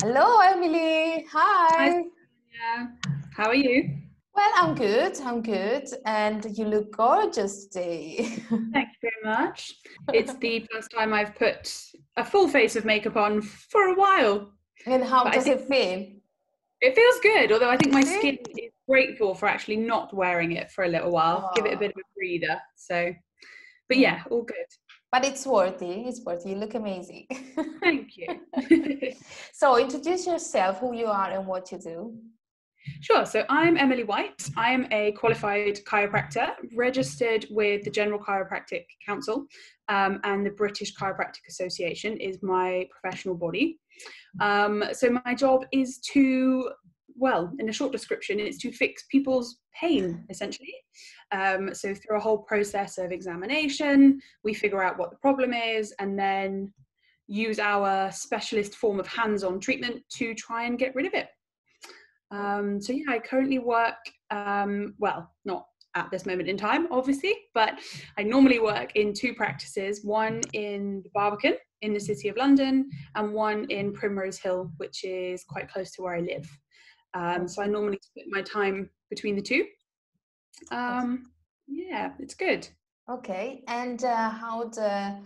Hello, Emily. Hi. Hi. How are you? Well, I'm good. I'm good. And you look gorgeous today. Thank you very much. It's the first time I've put a full face of makeup on for a while. And how but does it feel? It feels good, although I think my skin is grateful for actually not wearing it for a little while. Oh. Give it a oh. bit of a breather. So, but mm. yeah, all good. But it's worthy. It's worthy. You look amazing. Thank you. so, introduce yourself, who you are, and what you do. Sure. So I'm Emily White. I'm a qualified chiropractor registered with the General Chiropractic Council um, and the British Chiropractic Association is my professional body. Um, so my job is to, well, in a short description, it's to fix people's pain essentially. Um, so through a whole process of examination, we figure out what the problem is and then use our specialist form of hands-on treatment to try and get rid of it. Um, so yeah, I currently work, um, well, not at this moment in time, obviously, but I normally work in two practices, one in the Barbican in the City of London and one in Primrose Hill, which is quite close to where I live. Um, so I normally split my time between the two. Um, yeah, it's good. Okay, and uh, how the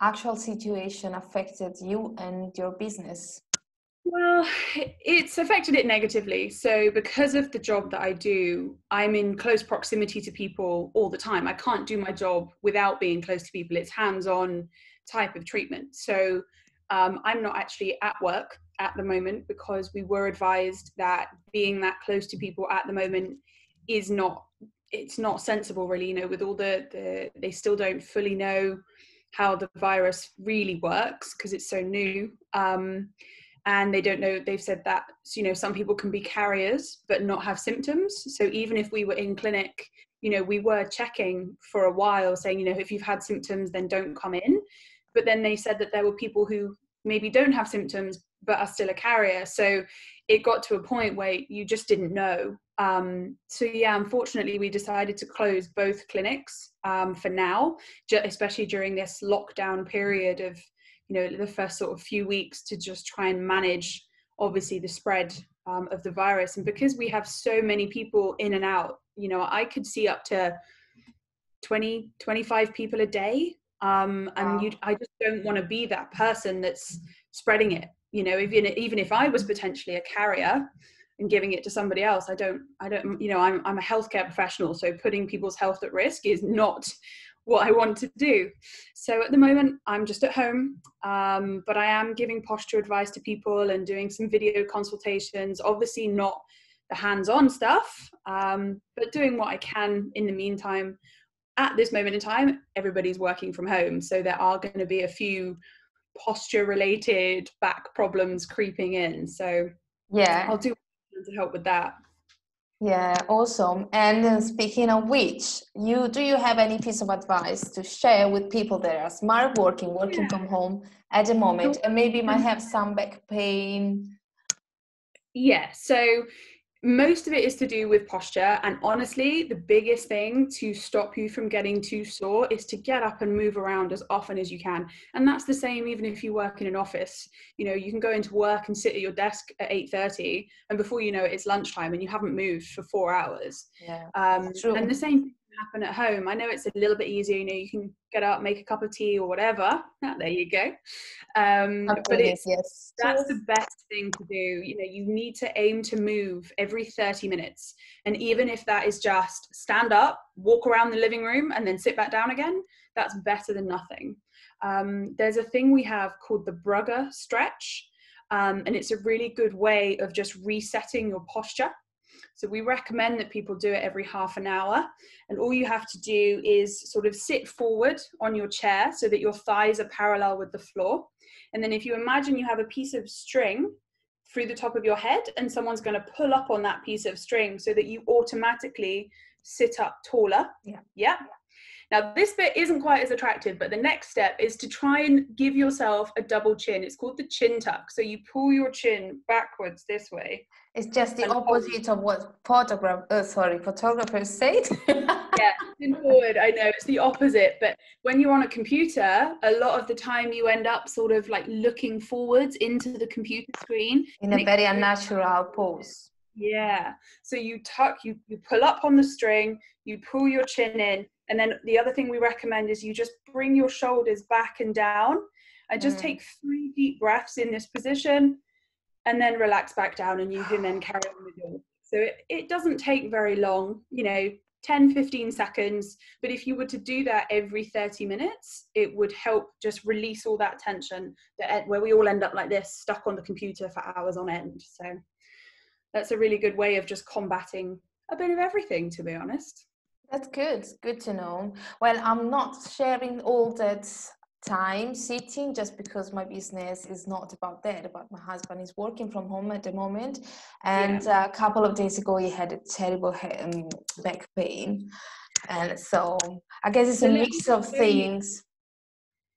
actual situation affected you and your business? Well, it's affected it negatively. So, because of the job that I do, I'm in close proximity to people all the time. I can't do my job without being close to people. It's hands on type of treatment. So, um, I'm not actually at work at the moment because we were advised that being that close to people at the moment is not it's not sensible really you know with all the, the they still don't fully know how the virus really works because it's so new um, and they don't know they've said that you know some people can be carriers but not have symptoms. So even if we were in clinic you know we were checking for a while saying you know if you've had symptoms then don't come in. But then they said that there were people who maybe don't have symptoms but are still a carrier. So it got to a point where you just didn't know. Um, so yeah unfortunately we decided to close both clinics um, for now especially during this lockdown period of you know the first sort of few weeks to just try and manage obviously the spread um, of the virus. And because we have so many people in and out you know i could see up to 20 25 people a day. Um, and wow. you i just don't want to be that person that's spreading it you know even even if i was potentially a carrier and giving it to somebody else i don't i don't you know i'm, I'm a healthcare professional so putting people's health at risk is not what I want to do. So at the moment, I'm just at home, um, but I am giving posture advice to people and doing some video consultations. Obviously, not the hands on stuff, um, but doing what I can in the meantime. At this moment in time, everybody's working from home, so there are going to be a few posture related back problems creeping in. So, yeah, I'll do to help with that. Yeah, awesome. And uh, speaking of which, you do you have any piece of advice to share with people that are smart working, working yeah. from home at the moment, and maybe might mm-hmm. have some back pain? Yeah. So most of it is to do with posture and honestly the biggest thing to stop you from getting too sore is to get up and move around as often as you can. And that's the same even if you work in an office. You know you can go into work and sit at your desk at 8.30 and before you know it it's lunchtime and you haven't moved for four hours. Yeah, um, and the same happen at home. I know it's a little bit easier, you know, you can get up, make a cup of tea or whatever. Oh, there you go. Um, but it's, yes. that's the best thing to do. You know, you need to aim to move every 30 minutes. And even if that is just stand up, walk around the living room, and then sit back down again, that's better than nothing. Um, there's a thing we have called the Brugger stretch. Um, and it's a really good way of just resetting your posture so we recommend that people do it every half an hour. And all you have to do is sort of sit forward on your chair so that your thighs are parallel with the floor. And then if you imagine you have a piece of string through the top of your head and someone's going to pull up on that piece of string so that you automatically sit up taller. Yeah. Yeah. Now, this bit isn't quite as attractive, but the next step is to try and give yourself a double chin. It's called the chin tuck. So you pull your chin backwards this way. It's just the opposite of what photograph, uh, sorry, photographers say. yeah, chin forward. I know it's the opposite, but when you're on a computer, a lot of the time you end up sort of like looking forwards into the computer screen in a very unnatural pose. Yeah. So you tuck, you you pull up on the string, you pull your chin in, and then the other thing we recommend is you just bring your shoulders back and down and just mm. take three deep breaths in this position and then relax back down and you can then carry on with your so it, it doesn't take very long you know 10 15 seconds but if you were to do that every 30 minutes it would help just release all that tension that where we all end up like this stuck on the computer for hours on end. So that's a really good way of just combating a bit of everything to be honest that's good. Good to know. Well, I'm not sharing all that time sitting just because my business is not about that but my husband is working from home at the moment and yeah. A couple of days ago he had a terrible um, back pain and so i guess it's a mix of things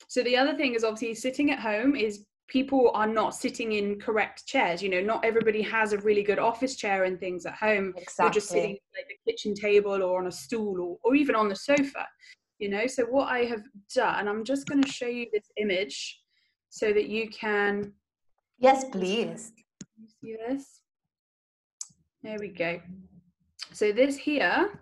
so the other thing is obviously sitting at home is people are not sitting in correct chairs you know not everybody has a really good office chair and things at home. Exactly. they're just sitting like the kitchen table or on a stool or, or even on the sofa you know? So what i have done i'm just going to show you this image so that you can yes please. You see this? There we go. So this here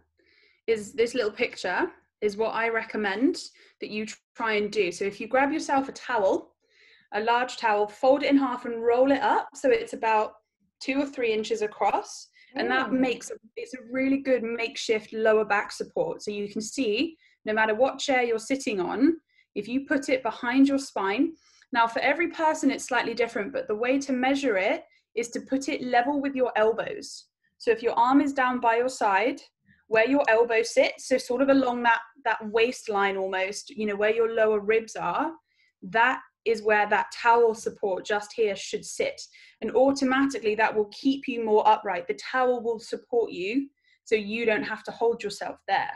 is this little picture is what i recommend that you try and do. So if you grab yourself a towel a large towel, fold it in half and roll it up so it's about two or three inches across. And that mm. makes it's a really good makeshift lower back support. So you can see no matter what chair you're sitting on, if you put it behind your spine. Now, for every person, it's slightly different, but the way to measure it is to put it level with your elbows. So if your arm is down by your side, where your elbow sits, so sort of along that that waistline almost, you know, where your lower ribs are, that is where that towel support just here should sit. And automatically that will keep you more upright. The towel will support you so you don't have to hold yourself there.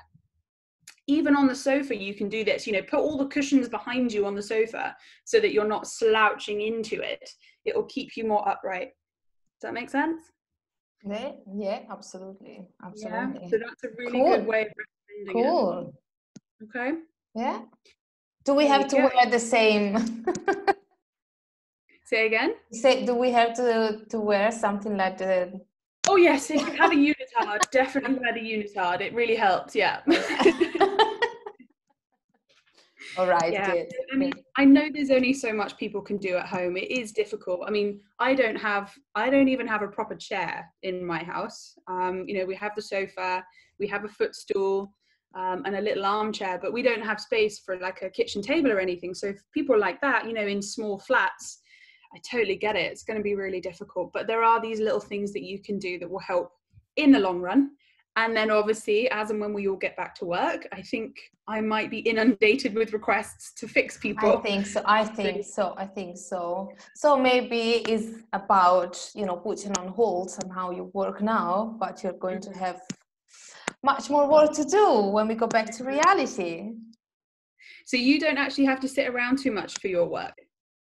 Even on the sofa, you can do this. You know, put all the cushions behind you on the sofa so that you're not slouching into it. It will keep you more upright. Does that make sense? Yeah, yeah, absolutely. Absolutely. Yeah, so that's a really cool. good way of recommending cool. it. Okay. Yeah. Do we have to wear the same? Say again? Say, do we have to to wear something like the? Oh yes, if you have a unitard, definitely wear the unitard. It really helps. Yeah. All right. Yeah. Good. I mean, I know there's only so much people can do at home. It is difficult. I mean, I don't have, I don't even have a proper chair in my house. Um, you know, we have the sofa, we have a footstool um, and a little armchair, but we don't have space for like a kitchen table or anything. So if people like that, you know, in small flats, I totally get it. It's going to be really difficult, but there are these little things that you can do that will help in the long run. And then obviously, as and when we all get back to work, I think I might be inundated with requests to fix people. I think so. I think so. I think so. So maybe it's about, you know, putting on hold somehow your work now, but you're going to have much more work to do when we go back to reality. So you don't actually have to sit around too much for your work?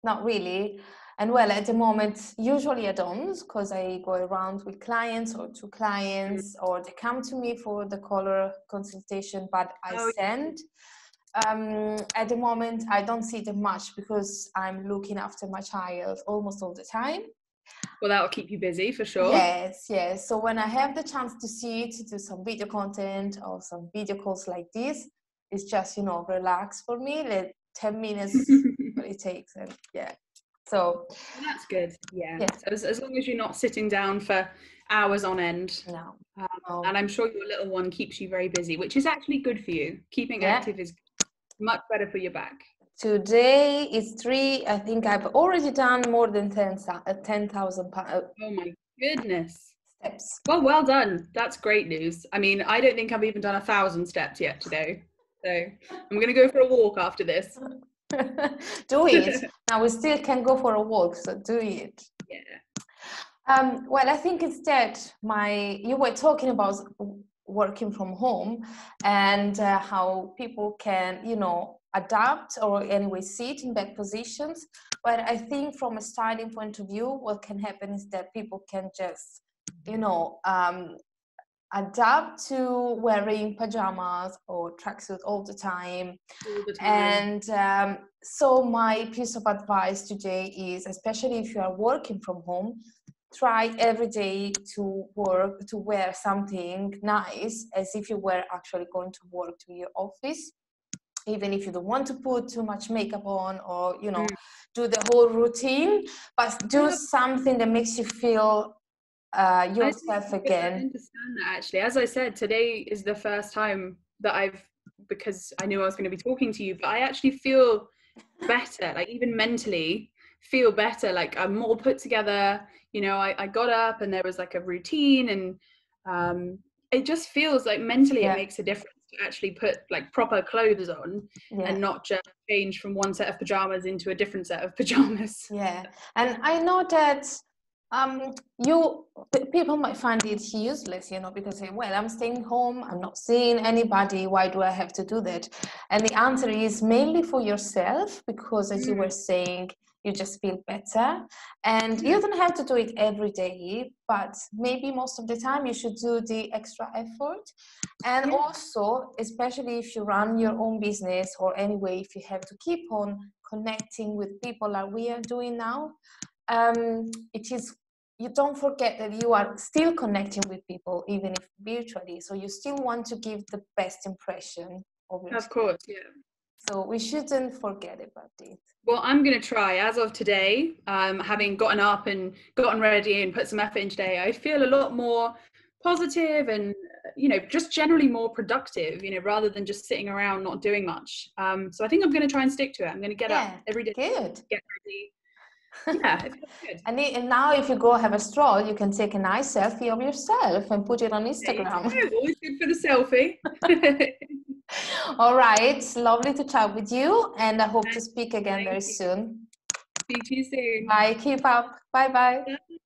Not really. And well, at the moment, usually I don't because I go around with clients or to clients mm. or they come to me for the color consultation, but I oh, send. Um, at the moment, I don't see them much because I'm looking after my child almost all the time. Well, that will keep you busy for sure. Yes, yes. So when I have the chance to see to do some video content or some video calls like this, it's just, you know, relax for me. Like 10 minutes what it takes. And yeah. So that's good. Yeah. yeah. So as, as long as you're not sitting down for hours on end. No. Um, no. And I'm sure your little one keeps you very busy, which is actually good for you. Keeping yeah. active is much better for your back. Today is three. I think I've already done more than 10,000 10, uh, uh, Oh my goodness. Steps. Well, well done. That's great news. I mean, I don't think I've even done a thousand steps yet today. So I'm going to go for a walk after this. do it. now we still can go for a walk, so do it. Yeah. Um, well, I think instead, my you were talking about working from home and uh, how people can you know adapt or anyway sit in back positions but i think from a styling point of view what can happen is that people can just you know um, adapt to wearing pajamas or tracksuit all the time. All the time. And um, so, my piece of advice today is especially if you are working from home, try every day to work to wear something nice as if you were actually going to work to your office even if you don't want to put too much makeup on or you know Mm. do the whole routine but do something that makes you feel uh, yourself I again understand that actually. As I said, today is the first time that I've because I knew I was going to be talking to you, but I actually feel better, like even mentally feel better. Like I'm more put together. You know, I, I got up and there was like a routine and um it just feels like mentally Yeah. it makes a difference actually put like proper clothes on yeah and not just change from one set of pajamas into a different set of pajamas. Yeah, and I know that um, you people might find it useless, you know, because say, well, I'm staying home, I'm not seeing anybody. Why do I have to do that? And the answer is mainly for yourself, because as you were saying, you just feel better, and you don't have to do it every day, but maybe most of the time you should do the extra effort. And Yeah. also, especially if you run your own business or anyway, if you have to keep on connecting with people like we are doing now, um, it is you don't forget that you are still connecting with people even if virtually so you still want to give the best impression of Of course, yeah. So we shouldn't forget about it Well, I'm going to try. As of today, um, having gotten up and gotten ready and put some effort in today, I feel a lot more positive and you know just generally more productive. You know, rather than just sitting around not doing much. Um, so I think I'm going to try and stick to it. I'm going to get Yeah, up every day, good get ready. Yeah, it and, i- and now if you go have a stroll you can take a nice selfie of yourself and put it on instagram go. Always good for the selfie. all right lovely to chat with you and i hope to speak again Thank very you. soon See you soon. bye keep up bye Bye.